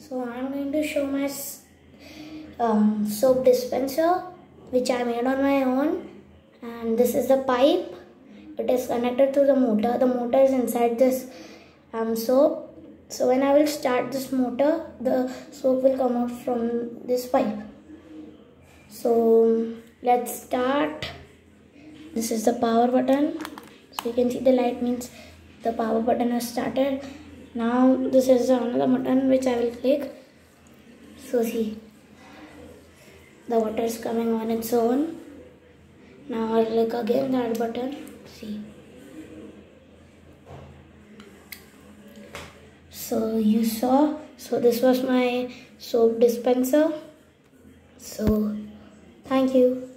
So I'm going to show my um, soap dispenser which I made on my own. And this is the pipe. It is connected to the motor. The motor is inside this um, soap. So when I will start this motor the soap will come out from this pipe. So let's start. This is the power button. So you can see the light means the power button has started now this is another button which I will click so see. The water is coming on its own. Now I'll click again that button see. So you saw. So this was my soap dispenser. So thank you